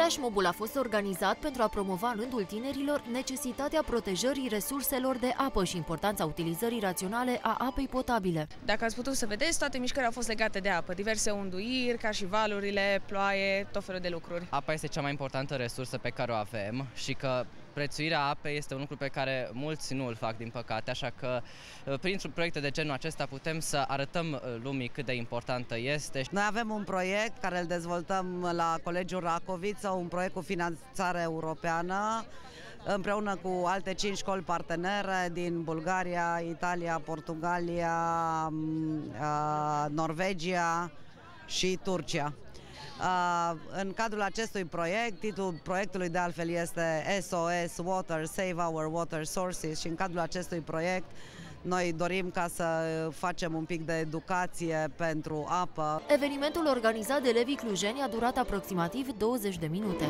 Flashmobul a fost organizat pentru a promova în rândul tinerilor necesitatea protejării resurselor de apă și importanța utilizării raționale a apei potabile. Dacă ați putut să vedeți, toate mișcările au fost legate de apă, diverse unduiri, ca și valurile, ploaie, tot felul de lucruri. Apa este cea mai importantă resursă pe care o avem și că prețuirea apei este un lucru pe care mulți nu îl fac, din păcate, așa că uh, prin proiecte de genul acesta putem să arătăm uh, lumii cât de importantă este. Noi avem un proiect care îl dezvoltăm la Colegiul Racoviță, un proiect cu finanțare europeană, împreună cu alte cinci școli partenere din Bulgaria, Italia, Portugalia, uh, Norvegia și Turcia. În cadrul acestui proiect, titlul proiectului de altfel este SOS Water, Save Our Water Sources și în cadrul acestui proiect noi dorim ca să facem un pic de educație pentru apă. Evenimentul organizat de elevii clujeni a durat aproximativ 20 de minute.